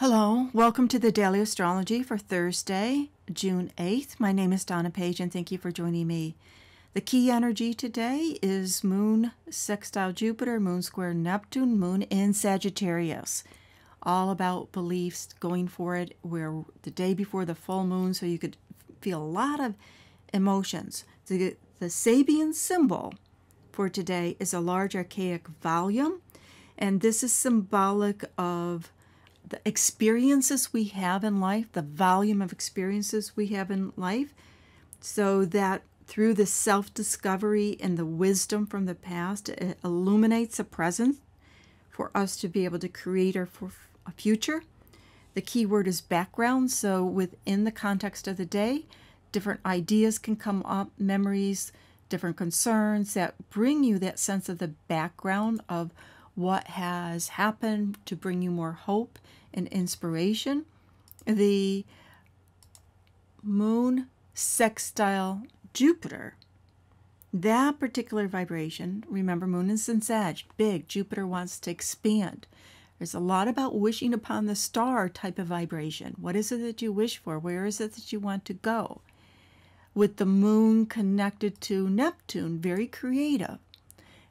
Hello, welcome to the Daily Astrology for Thursday, June 8th. My name is Donna Page and thank you for joining me. The key energy today is Moon sextile Jupiter, Moon square Neptune, Moon in Sagittarius. All about beliefs, going for it. We're the day before the full moon, so you could feel a lot of emotions. The, the Sabian symbol for today is a large archaic volume, and this is symbolic of the experiences we have in life, the volume of experiences we have in life, so that through the self discovery and the wisdom from the past, it illuminates a present for us to be able to create our a future. The key word is background, so within the context of the day, different ideas can come up, memories, different concerns that bring you that sense of the background of what has happened to bring you more hope and inspiration. The moon sextile Jupiter, that particular vibration, remember, moon is in Sag, big. Jupiter wants to expand. There's a lot about wishing upon the star type of vibration. What is it that you wish for? Where is it that you want to go? With the moon connected to Neptune, very creative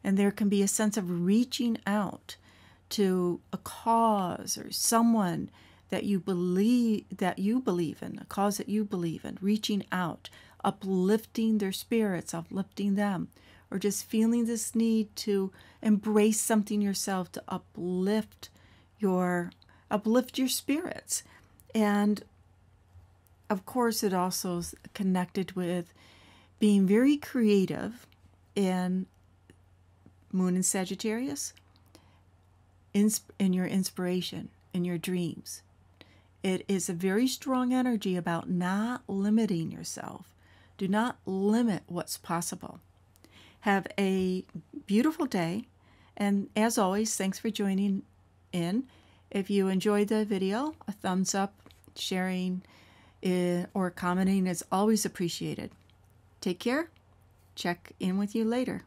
and there can be a sense of reaching out to a cause or someone that you believe that you believe in, a cause that you believe in, reaching out, uplifting their spirits, uplifting them, or just feeling this need to embrace something yourself to uplift your uplift your spirits. And of course it also is connected with being very creative in moon in Sagittarius, in, in your inspiration, in your dreams. It is a very strong energy about not limiting yourself. Do not limit what's possible. Have a beautiful day. And as always, thanks for joining in. If you enjoyed the video, a thumbs up, sharing, eh, or commenting is always appreciated. Take care. Check in with you later.